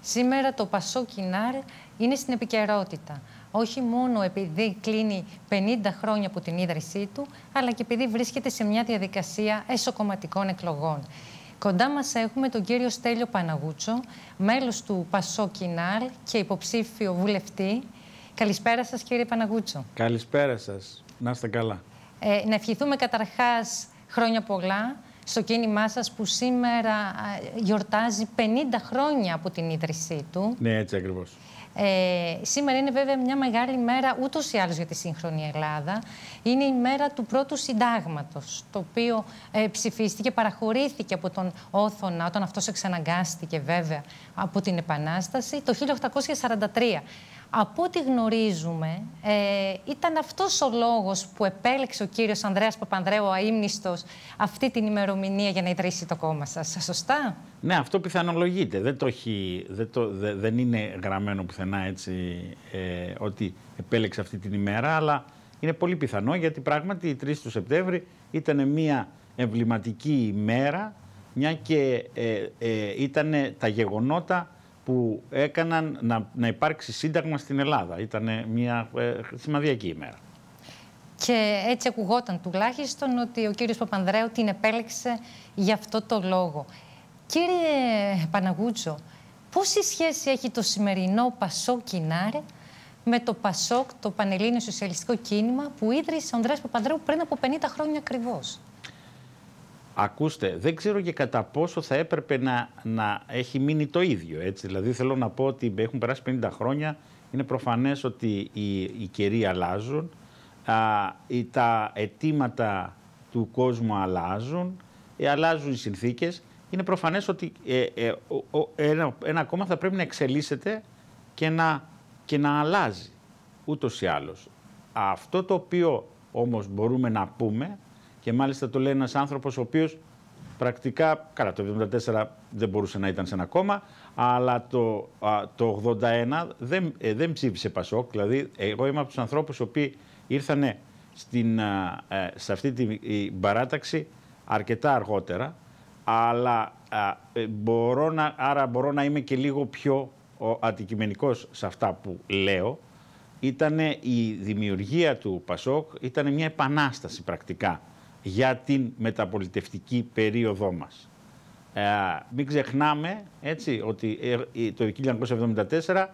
Σήμερα το Πασό Κινάρ είναι στην επικαιρότητα. Όχι μόνο επειδή κλείνει 50 χρόνια από την ίδρυσή του, αλλά και επειδή βρίσκεται σε μια διαδικασία εσωκομματικών εκλογών. Κοντά μας έχουμε τον κύριο Στέλιο Παναγούτσο, μέλος του Πασό Κινάρ και υποψήφιο βουλευτή. Καλησπέρα σας κύριε Παναγούτσο. Καλησπέρα σας. Να είστε καλά. Ε, να ευχηθούμε καταρχάς χρόνια πολλά στο κίνημά σας που σήμερα γιορτάζει 50 χρόνια από την ίδρυσή του. Ναι, έτσι ακριβώς. Ε, σήμερα είναι βέβαια μια μεγάλη μέρα ούτως ή άλλως για τη σύγχρονη Ελλάδα. Είναι η μέρα του πρώτου συντάγματος, το οποίο ε, ψηφίστηκε, παραχωρήθηκε από τον Όθωνα, όταν αυτός εξαναγκάστηκε βέβαια από την Επανάσταση, το 1843. Από ό,τι γνωρίζουμε, ε, ήταν αυτός ο λόγος που επέλεξε ο κύριος Ανδρέας Παπανδρέου, ο αείμνηστος, αυτή την ημερομηνία για να ιδρύσει το κόμμα σας. Σωστά; Ναι, αυτό πιθανολογείται. Δεν, το έχει, δεν, το, δεν είναι γραμμένο πουθενά έτσι ε, ότι επέλεξε αυτή την ημέρα, αλλά είναι πολύ πιθανό γιατί πράγματι η 3 του Σεπτέμβρη ήταν μια εμβληματική ημέρα, μια και ε, ε, ήταν τα γεγονότα που έκαναν να, να υπάρξει σύνταγμα στην Ελλάδα. Ήταν μια ε, σημαδιακή ημέρα. Και έτσι ακουγόταν τουλάχιστον ότι ο κύριος Παπανδρέου την επέλεξε για αυτό το λόγο. Κύριε Παναγούτσο, πόση σχέση έχει το σημερινό Πασό Κινάρε με το ΠΑΣΟΚ, το Πανελλήνιο Σοσιαλιστικό Κίνημα, που ίδρυσε ο Ανδρέας Παπανδρέου πριν από 50 χρόνια ακριβώς; Ακούστε, δεν ξέρω και κατά πόσο θα έπρεπε να, να έχει μείνει το ίδιο. Έτσι. Δηλαδή θέλω να πω ότι έχουν περάσει 50 χρόνια, είναι προφανές ότι οι, οι καιροί αλλάζουν, α, οι, τα αιτήματα του κόσμου αλλάζουν, ε, αλλάζουν οι συνθήκες. Είναι προφανές ότι ε, ε, ένα, ένα κόμμα θα πρέπει να εξελίσσεται και να, και να αλλάζει ούτως ή άλλως. Αυτό το οποίο όμως μπορούμε να πούμε και μάλιστα το λέει ένας άνθρωπος ο οποίος πρακτικά, καλά το 1974 δεν μπορούσε να ήταν σε ένα κόμμα, αλλά το, το 81 δεν, ε, δεν ψήφισε Πασόκ. Δηλαδή, εγώ είμαι από τους ανθρώπους οι οποίοι ήρθαν στην, ε, σε αυτή την παράταξη αρκετά αργότερα, αλλά ε, μπορώ να, άρα μπορώ να είμαι και λίγο πιο αντικειμενικός σε αυτά που λέω. Ήταν η δημιουργία του Πασόκ, ήταν μια επανάσταση πρακτικά για την μεταπολιτευτική περίοδό μας. Ε, μην ξεχνάμε έτσι, ότι ε, το 1974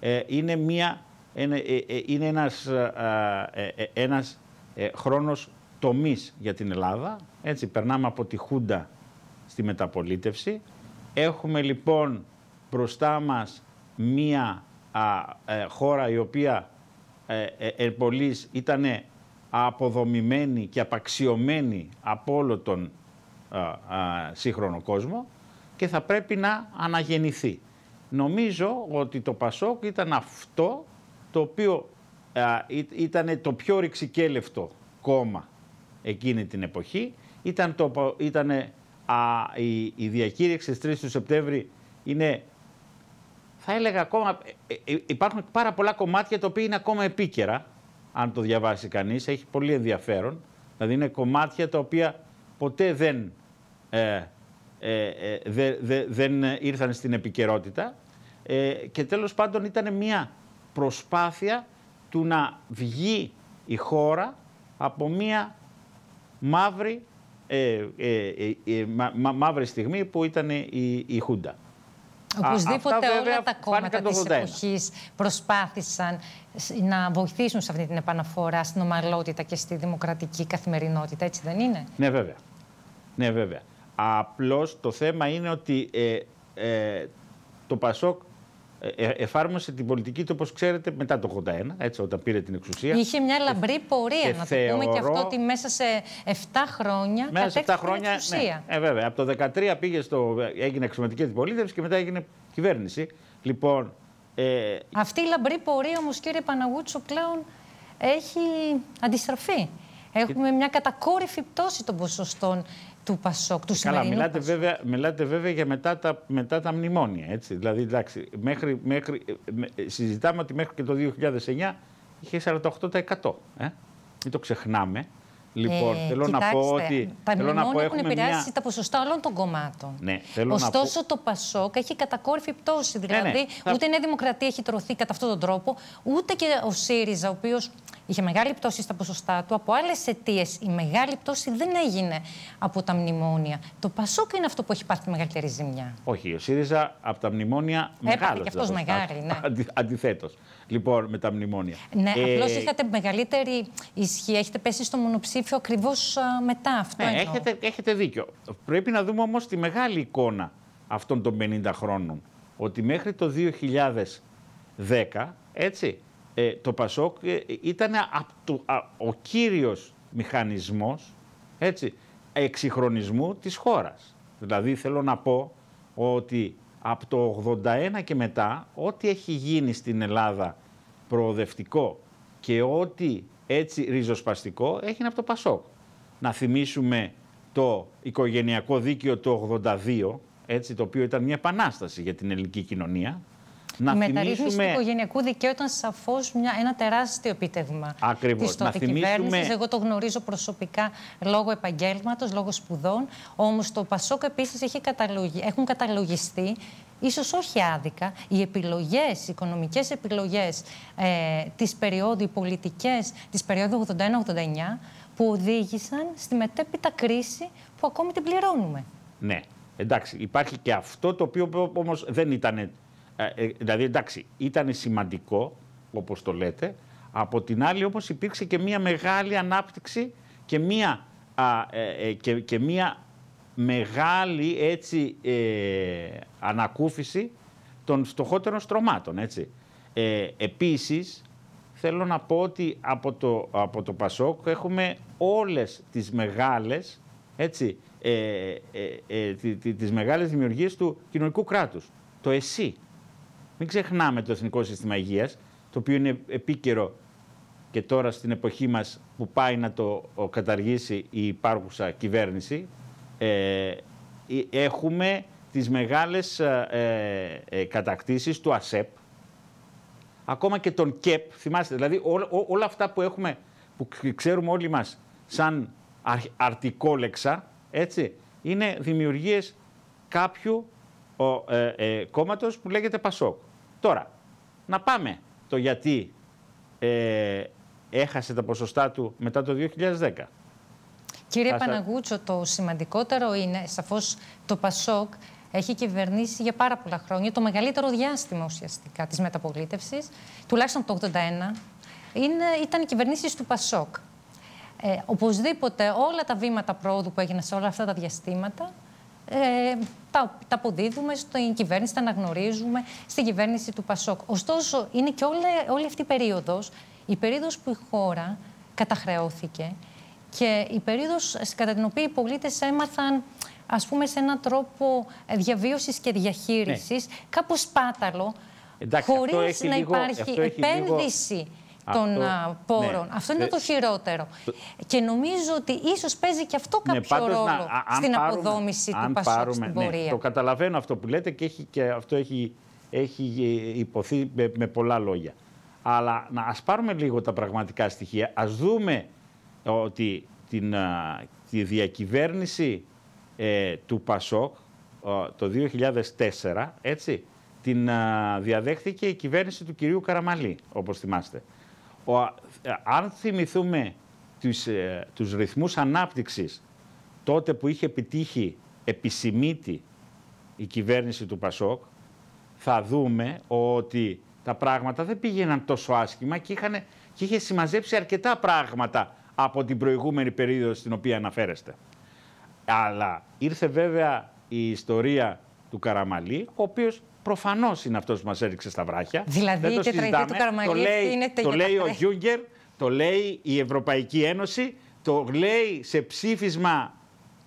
ε, είναι, μια, είναι, ε, είναι ένας, ένας χρόνος τομής για την Ελλάδα. Έτσι, περνάμε από τη Χούντα στη μεταπολίτευση. Έχουμε λοιπόν μπροστά μας μία χώρα η οποία ε, ε, ήταν αποδομημένη και απαξιωμένη από όλο τον σύγχρονο κόσμο και θα πρέπει να αναγεννηθεί. Νομίζω ότι το Πασόκ ήταν αυτό το οποίο ήταν το πιο ρηξικέλευτο κόμμα εκείνη την εποχή. Ήταν, το, ήταν η, η διακήρυξη της 3 του Σεπτέμβρη είναι, θα έλεγα ακόμα, ε, ε, υπάρχουν πάρα πολλά κομμάτια τα οποία είναι ακόμα επίκαιρα αν το διαβάσει κανείς, έχει πολύ ενδιαφέρον. Δηλαδή είναι κομμάτια τα οποία ποτέ δεν, ε, ε, ε δεν ήρθαν στην επικαιρότητα ε, και τέλος πάντων ήταν μια προσπάθεια του να βγει η χώρα από μια μαύρη, μαύρη στιγμή που ήταν η, η Χούντα. Οπωσδήποτε όλα τα κόμματα της εποχής προσπάθησαν να βοηθήσουν σε αυτή την επαναφορά στην ομαλότητα και στη δημοκρατική καθημερινότητα, έτσι δεν είναι; Ναι, βέβαια. Ναι, βέβαια. Απλώς το θέμα είναι ότι ε, ε, το Πασόκ ε, ε, εφάρμοσε την πολιτική του, όπως ξέρετε, μετά το 81, έτσι, όταν πήρε την εξουσία. Είχε μια λαμπρή πορεία, να το πούμε και αυτό, ότι μέσα σε 7 χρόνια μέσα σε 7 χρόνια, την εξουσία. Ναι, ε, βέβαια. Από το 2013 πήγε στο, έγινε εξωματική αντιπολίτευση και μετά έγινε κυβέρνηση. Λοιπόν, ε... Αυτή η λαμπρή πορεία όμως κύριε Παναγούτσο πλέον έχει αντιστραφεί. Έχουμε μια κατακόρυφη πτώση των ποσοστών του Πασόκ, του Καλά, μιλάτε βέβαια, μιλάτε βέβαια για μετά τα, μετά τα μνημόνια, έτσι. Δηλαδή, εντάξει, μέχρι, μέχρι, συζητάμε ότι μέχρι και το 2009 είχε 48%. Ε; Μην το ξεχνάμε. Λοιπόν, Ε, θέλω να πω κοιτάξτε, ότι. Τα θέλω να πω, μνημόνια έχουν έχουμε επηρεάσει μια- τα ποσοστά όλων των κομμάτων. Ναι, θέλω να Ωστόσο, το Πασόκ έχει κατακόρυφη πτώση. ναι, Δηλαδή, θα- ούτε η Νέα Δημοκρατία έχει τρωθεί κατά αυτόν τον τρόπο, ούτε και ο ΣΥΡΙΖΑ, ο οποίος είχε μεγάλη πτώση στα ποσοστά του. Από άλλες αιτίες, η μεγάλη πτώση δεν έγινε από τα μνημόνια. Το Πασόκ είναι αυτό που έχει πάθει τη μεγαλύτερη ζημιά. Όχι, ο ΣΥΡΙΖΑ από τα μνημόνια Έπαθε μεγάλο. κι αυτός μεγάλη, ναι. Αντι, Αντιθέτως. Λοιπόν, με τα μνημόνια. Ναι, Ε, απλώς είχατε μεγαλύτερη ισχύ. Έχετε πέσει στο μονοψήφιο ακριβώς μετά. Αυτό Ναι, εννοώ. έχετε, έχετε δίκιο. Πρέπει να δούμε όμως τη μεγάλη εικόνα αυτών των 50 χρόνων. Ότι μέχρι το 2010, έτσι, ε, το ΠΑΣΟΚ ε, ήταν απ' το- α- ο κύριος μηχανισμός έτσι, εξυγχρονισμού της χώρας. Δηλαδή θέλω να πω ότι από το 81 και μετά ό,τι έχει γίνει στην Ελλάδα προοδευτικό και ό,τι έτσι ριζοσπαστικό έγινε από το ΠΑΣΟΚ. Να θυμίσουμε το οικογενειακό δίκαιο του 82, έτσι, το οποίο ήταν μια επανάσταση για την ελληνική κοινωνία. Να η μεταρρύθμιση του θυμίσουμε οικογενειακού δικαίου ήταν σαφώς ένα τεράστιο επίτευγμα Ακριβώς. της τότε Να θυμίσουμε- κυβέρνησης. Εγώ το γνωρίζω προσωπικά λόγω επαγγέλματος, λόγω σπουδών. Όμως το ΠΑΣΟΚ επίσης έχει καταλογι... έχουν καταλογιστεί Ίσως όχι άδικα, οι επιλογές, οι οικονομικές επιλογές ε, της περίοδου, οι πολιτικές της περίοδου 81-89 που οδήγησαν στη μετέπειτα κρίση που ακόμη την πληρώνουμε. Ναι, εντάξει, υπάρχει και αυτό το οποίο όμως δεν ήταν. Ε, ε, δηλαδή, εντάξει, ήταν σημαντικό, όπως το λέτε. Από την άλλη, όμως, υπήρξε και μία μεγάλη ανάπτυξη και μία, α, ε, ε, και, και μία μεγάλη έτσι, ε, ανακούφιση των φτωχότερων στρωμάτων. Έτσι. Ε, επίσης, θέλω να πω ότι από το, από το Πασόκ έχουμε όλες τις μεγάλες, έτσι, ε, ε, ε, τι- τι- τις μεγάλες δημιουργίες του κοινωνικού κράτους. Το ΕΣΥ. Μην ξεχνάμε το Εθνικό Σύστημα Υγείας, το οποίο είναι επίκαιρο και τώρα στην εποχή μας που πάει να το ο, καταργήσει η υπάρχουσα κυβέρνηση, ε, ε, έχουμε τις μεγάλες ε, ε, κατακτήσεις του ΑΣΕΠ, ακόμα και τον ΚΕΠ, θυμάστε, δηλαδή όλα, ό- όλα αυτά που έχουμε, που ξ- ξέρουμε όλοι μας σαν αρ- αρτικόλεξα, έτσι, είναι δημιουργίες κάποιου ο, ε, ε, κόμματος που λέγεται Πασόκ. Τώρα, να πάμε το γιατί ε, έχασε τα ποσοστά του μετά το 2010. Κύριε Θα σα- Παναγούτσο, το σημαντικότερο είναι, σαφώς το ΠΑΣΟΚ έχει κυβερνήσει για πάρα πολλά χρόνια, το μεγαλύτερο διάστημα ουσιαστικά της μεταπολίτευσης, τουλάχιστον το 81, είναι, ήταν οι κυβερνήσεις του ΠΑΣΟΚ. Ε, οπωσδήποτε όλα τα βήματα πρόοδου που έγιναν σε όλα αυτά τα διαστήματα ε, τα, τα αποδίδουμε στην κυβέρνηση, τα αναγνωρίζουμε στην κυβέρνηση του ΠΑΣΟΚ. Ωστόσο, είναι και όλη, όλη αυτή η περίοδος, η περίοδος που η χώρα καταχρεώθηκε και η περίοδος κατά την οποία οι πολίτες έμαθαν ας πούμε σε έναν τρόπο ε, διαβίωσης και διαχείρισης, κάπως πάταλο, Εντάξει, αυτό χωρίς έχει να λίγο- υπάρχει αυτό έχει λίγο- επένδυση των Αυτό, α, πόρων. ναι. Αυτό είναι Ε, το χειρότερο. Και νομίζω ότι ίσως παίζει και αυτό κάποιο Ναι, πάντως ρόλο να- α- αν στην πάρουμε- αποδόμηση του αν Πασόκ πάρουμε- στην ναι, πορεία. το καταλαβαίνω αυτό που λέτε και, έχει, και αυτό έχει, έχει ε, υποθεί με, με πολλά λόγια. Αλλά να, ας πάρουμε λίγο τα πραγματικά στοιχεία. Ας δούμε ότι την, α, τη διακυβέρνηση ε, του Πασόκ α, το 2004, έτσι, την α, διαδέχθηκε η κυβέρνηση του κυρίου Καραμαλή, όπως θυμάστε. Ο, α, αν θυμηθούμε τους, ε, τους ρυθμούς ανάπτυξης τότε που είχε επιτύχει επισημήτη η κυβέρνηση του Πασόκ, θα δούμε ότι τα πράγματα δεν πήγαιναν τόσο άσχημα και, είχαν, και είχε συμμαζέψει αρκετά πράγματα από την προηγούμενη περίοδο στην οποία αναφέρεστε. Αλλά ήρθε βέβαια η ιστορία του Καραμαλή, ο οποίος προφανώς είναι αυτός που μας έριξε στα βράχια. Δηλαδή, Δεν το η τετραετία συζητάμε. του Καραμαλή το λέει, ευθύνεται το για τα λέει ο χρέη. Γιούγκερ, το λέει η Ευρωπαϊκή Ένωση, το λέει σε ψήφισμα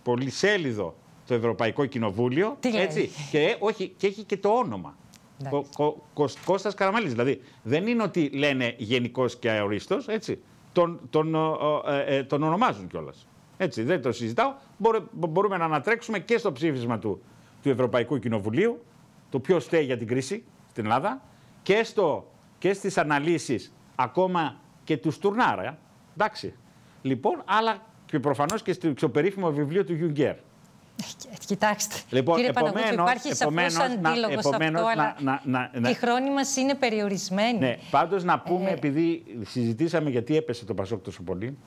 πολυσέλιδο το Ευρωπαϊκό Κοινοβούλιο. Τι λέει; έτσι, και, όχι, και έχει και το όνομα. Εντάξει. Κω, Κω- Κωσ- Κώστας Καραμαλής. Δηλαδή δεν είναι ότι λένε γενικός και αορίστος, έτσι. Τον, τον, ο, ο, ε, ε, τον ονομάζουν κιόλας. Έτσι, δεν το συζητάω. Μπορούμε, μπορούμε να ανατρέξουμε και στο ψήφισμα του, του Ευρωπαϊκού Κοινοβουλίου, το ποιος φταίει για την κρίση στην Ελλάδα, και, στο, και στις αναλύσεις ακόμα και του Στουρνάρα. Εντάξει. Λοιπόν, αλλά και προφανώς και στο περίφημο βιβλίο του Γιουγκέρ. Κοιτάξτε, λοιπόν, κύριε επομένως, Παναγούτσου, υπάρχει επομένως, σαφώς αντίλογος αυτό, επομένως, αλλά να, να, να, η χρόνη μας είναι περιορισμένη. Ναι, πάντως να πούμε, Ε, επειδή συζητήσαμε γιατί έπεσε το Πασόκ τόσο πολύ,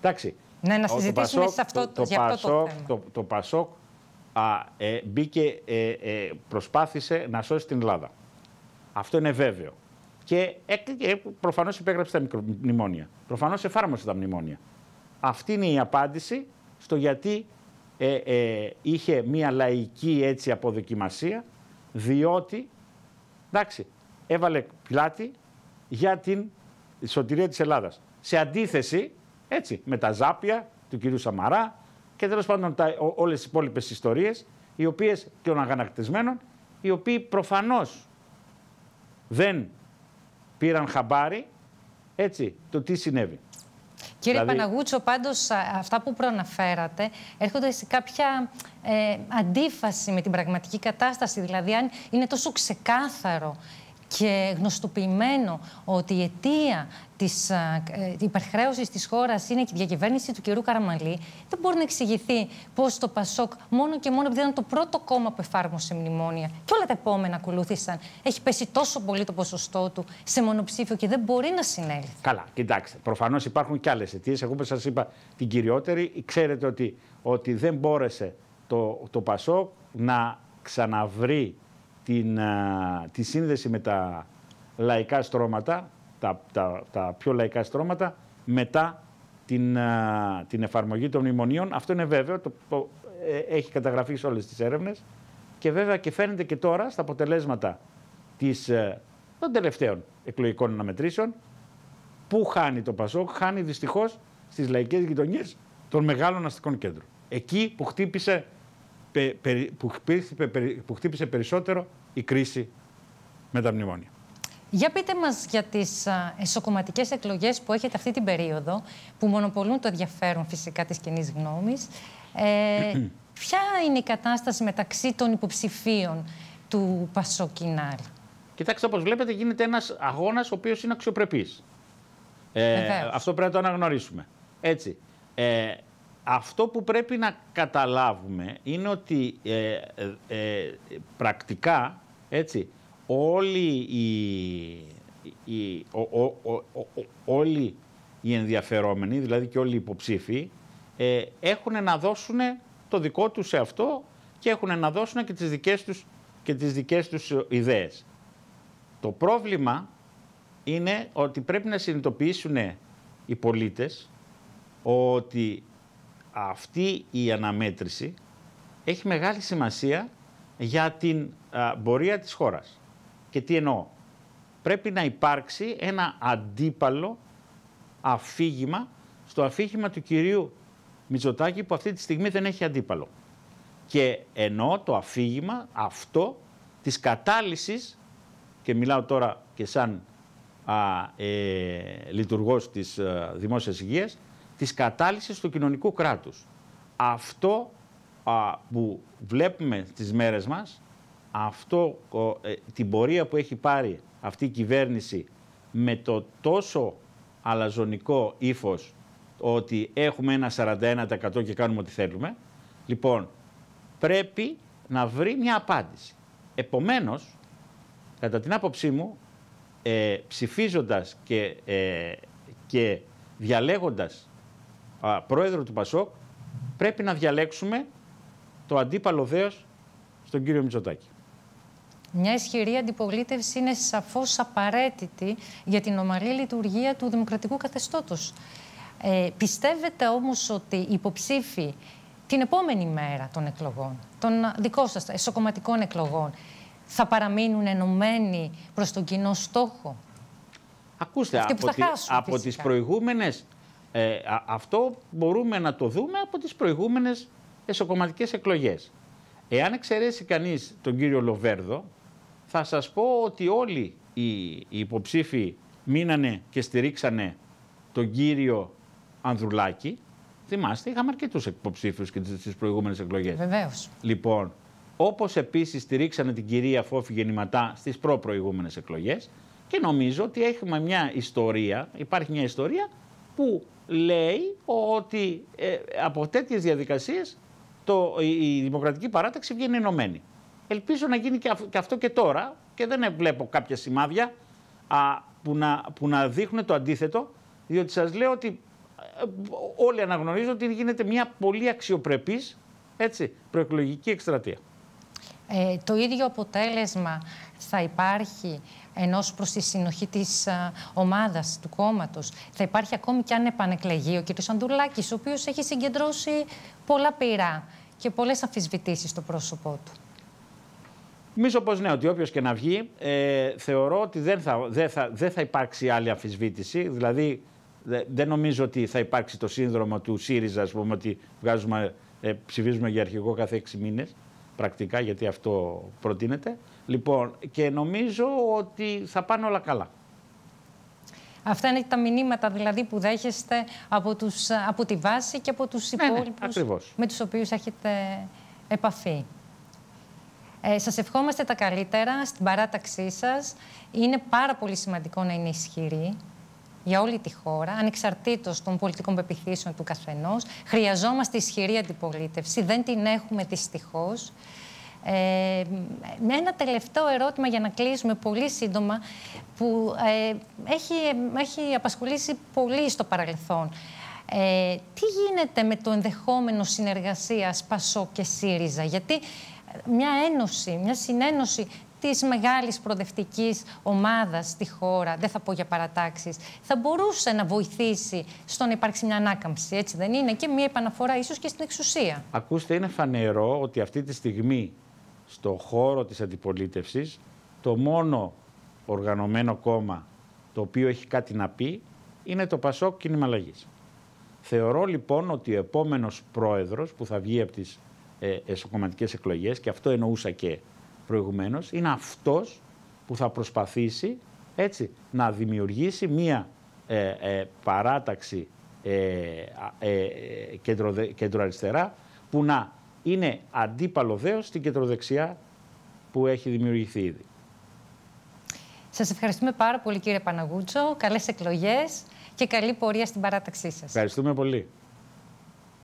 εντάξει, Ναι, να ο- το συζητήσουμε Πασόκ- σε αυτό, το, για αυτό το Πασόκ, θέμα. το, το Πασόκ α, ε, μπήκε, ε, ε, προσπάθησε να σώσει την Ελλάδα. Αυτό είναι βέβαιο. Και ε, ε, προφανώς υπέγραψε τα μικρο- μνημόνια. Προφανώς εφάρμοσε τα μνημόνια. Αυτή είναι η απάντηση στο γιατί ε, ε, είχε μία λαϊκή έτσι αποδοκιμασία, διότι, εντάξει, έβαλε πλάτη για την σωτηρία της Ελλάδας. Σε αντίθεση, έτσι, με τα ζάπια του κυρίου Σαμαρά και τέλος πάντων τα, ό, όλες τις υπόλοιπες ιστορίες, οι οποίες, και των αγανακτισμένων, οι οποίοι προφανώς δεν πήραν χαμπάρι, έτσι, το τι συνέβη. Κύριε Δηλαδή- Παναγούτσο, πάντως α, αυτά που προαναφέρατε έρχονται σε κάποια ε, αντίφαση με την πραγματική κατάσταση. Δηλαδή, αν είναι τόσο ξεκάθαρο και γνωστοποιημένο ότι η αιτία της α, ε, υπερχρέωσης της χώρας είναι και η διακυβέρνηση του κυρίου Καραμαλή, δεν μπορεί να εξηγηθεί πώς το ΠΑΣΟΚ μόνο και μόνο επειδή ήταν το πρώτο κόμμα που εφάρμοσε μνημόνια και όλα τα επόμενα ακολούθησαν, έχει πέσει τόσο πολύ το ποσοστό του σε μονοψήφιο και δεν μπορεί να συνέλθει. Καλά, κοιτάξτε. Προφανώς υπάρχουν και άλλες αιτίες. Εγώ που σας είπα την κυριότερη, ξέρετε ότι, ότι δεν μπόρεσε το, το Πασόκ να ξαναβρει την, α, τη σύνδεση με τα λαϊκά στρώματα, τα, τα, τα πιο λαϊκά στρώματα, μετά την, α, την εφαρμογή των μνημονίων. Αυτό είναι βέβαιο, το, το, ε, έχει καταγραφεί σε όλες τις έρευνες και βέβαια και φαίνεται και τώρα στα αποτελέσματα της, ε, των τελευταίων εκλογικών αναμετρήσεων Πού χάνει το Πασόκ, χάνει δυστυχώς στις λαϊκές γειτονιές των μεγάλων αστικών κέντρων. Εκεί που χτύπησε, πε- περι- που χτύπησε, περι- που χτύπησε περισσότερο η κρίση με τα μνημόνια. Για πείτε μας για τις α, εσωκομματικές εκλογές που έχετε αυτή την περίοδο, που μονοπολούν το ενδιαφέρον φυσικά της κοινής γνώμης. Ε, ποια είναι η κατάσταση μεταξύ των υποψηφίων του Πασοκινάλ. Κοιτάξτε, όπως βλέπετε, γίνεται ένας αγώνας ο οποίος είναι αξιοπρεπής. Ε, Βεβαίως. αυτό πρέπει να το αναγνωρίσουμε. Έτσι. Ε, αυτό που πρέπει να καταλάβουμε είναι ότι ε, ε, ε, πρακτικά έτσι, όλοι οι, οι, ο- ο- ο- ο- ο- όλοι οι ενδιαφερόμενοι, δηλαδή και όλοι οι υποψήφοι, ε, έχουν να δώσουν το δικό τους σε αυτό και έχουν να δώσουν και τις δικές τους, και τις δικές τους ε, ιδέες. Το πρόβλημα είναι ότι πρέπει να συνειδητοποιήσουν οι πολίτες ότι αυτή η αναμέτρηση έχει μεγάλη σημασία για την α, πορεία της χώρας. Και τι εννοώ; Πρέπει να υπάρξει ένα αντίπαλο αφήγημα στο αφήγημα του κυρίου Μητσοτάκη που αυτή τη στιγμή δεν έχει αντίπαλο. Και εννοώ το αφήγημα αυτό της κατάλυσης και μιλάω τώρα και σαν α, ε, λειτουργός της ε, δημόσιας υγείας, της κατάλυσης του κοινωνικού κράτους. Αυτό α, που βλέπουμε τις μέρες μας, αυτό, ο, ε, την πορεία που έχει πάρει αυτή η κυβέρνηση με το τόσο αλαζονικό ύφος ότι έχουμε ένα 41% και κάνουμε ό,τι θέλουμε, λοιπόν, πρέπει να βρει μια απάντηση. Επομένως, κατά την άποψή μου, ε, ψηφίζοντας και, ε, και διαλέγοντας α, πρόεδρο του Πασόκ, πρέπει να διαλέξουμε το αντίπαλο δέος στον κύριο Μητσοτάκη. Μια ισχυρή αντιπολίτευση είναι σαφώς απαραίτητη για την ομαλή λειτουργία του δημοκρατικού καθεστώτος. Ε, πιστεύετε όμως ότι οι υποψήφοι την επόμενη μέρα των εκλογών, των δικών σας εσωκομματικών εκλογών, θα παραμείνουν ενωμένοι προς τον κοινό στόχο; Ακούστε, Αυτοί που από, θα τη- χάσουν, από τις φυσικά. προηγούμενες, ε, α- αυτό μπορούμε να το δούμε από τις προηγούμενες εσωκομματικές εκλογές. Εάν εξαιρέσει κανείς τον κύριο Λοβέρδο, θα σας πω ότι όλοι οι, οι υποψήφοι μείνανε και στηρίξανε τον κύριο Ανδρουλάκη. Θυμάστε, είχαμε αρκετούς υποψήφιους και τις, τις προηγούμενες εκλογές. Βεβαίως. Λοιπόν, όπως επίσης στηρίξανε την κυρία Φόφη Γεννηματά στις προ-προηγούμενες εκλογές και νομίζω ότι έχουμε μια ιστορία, υπάρχει μια ιστορία που λέει ότι ε, από τέτοιες διαδικασίες το, η Δημοκρατική Παράταξη βγαίνει ενωμένη. Ελπίζω να γίνει και, αυτό και τώρα και δεν βλέπω κάποια σημάδια α, που, να, που να δείχνουν το αντίθετο, διότι σας λέω ότι ε, όλοι αναγνωρίζουν ότι γίνεται μια πολύ αξιοπρεπής έτσι, προεκλογική εκστρατεία. Ε, το ίδιο αποτέλεσμα θα υπάρχει ενώ προς τη συνοχή της α, ομάδας του κόμματος θα υπάρχει ακόμη και αν επανεκλεγεί ο κ. Ανδουλάκης, ο οποίος έχει συγκεντρώσει πολλά πειρά και πολλές αμφισβητήσεις στο πρόσωπό του. Νομίζω πως ναι, ότι όποιος και να βγει, ε, θεωρώ ότι δεν θα, δεν, θα, δεν θα υπάρξει άλλη αμφισβήτηση. Δηλαδή, δεν νομίζω ότι θα υπάρξει το σύνδρομο του ΣΥΡΙΖΑ, ας πούμε, ότι βγάζουμε, ε, ψηφίζουμε για αρχηγό κάθε έξι μήνες, πρακτικά, γιατί αυτό προτείνεται. Λοιπόν, και νομίζω ότι θα πάνε όλα καλά. Αυτά είναι τα μηνύματα δηλαδή που δέχεστε από, τους, από τη βάση και από τους ναι, ναι υπόλοιπους με τους οποίους έχετε επαφή. Ε, σας ευχόμαστε τα καλύτερα στην παράταξή σας. Είναι πάρα πολύ σημαντικό να είναι ισχυρή για όλη τη χώρα, ανεξαρτήτως των πολιτικών πεπιθήσεων του καθενός. Χρειαζόμαστε ισχυρή αντιπολίτευση, δεν την έχουμε δυστυχώς. Ε, ένα τελευταίο ερώτημα για να κλείσουμε πολύ σύντομα που ε, έχει, έχει απασχολήσει πολύ στο παρελθόν. Ε, τι γίνεται με το ενδεχόμενο συνεργασίας Πασό και ΣΥΡΙΖΑ, γιατί μια ένωση, μια συνένωση της μεγάλης προοδευτικής ομάδας στη χώρα, δεν θα πω για παρατάξεις, θα μπορούσε να βοηθήσει στο να υπάρξει μια ανάκαμψη, έτσι δεν είναι, και μια επαναφορά ίσως και στην εξουσία. Ακούστε, είναι φανερό ότι αυτή τη στιγμή στο χώρο της αντιπολίτευσης το μόνο οργανωμένο κόμμα το οποίο έχει κάτι να πει είναι το Πασόκ Κίνημα Αλλαγής. Θεωρώ λοιπόν ότι ο επόμενος πρόεδρος που θα βγει από τις ε, εσωκομματικές εκλογές και αυτό εννοούσα και προηγουμένως είναι αυτός που θα προσπαθήσει έτσι, να δημιουργήσει μία ε, ε, παράταξη ε, ε, κέντρο, κέντρο-αριστερά που να είναι αντίπαλο δέος στην κεντροδεξιά που έχει δημιουργηθεί ήδη. Σας ευχαριστούμε πάρα πολύ κύριε Παναγούτσο. Καλές εκλογές και καλή πορεία στην παράταξή σας. Ευχαριστούμε πολύ.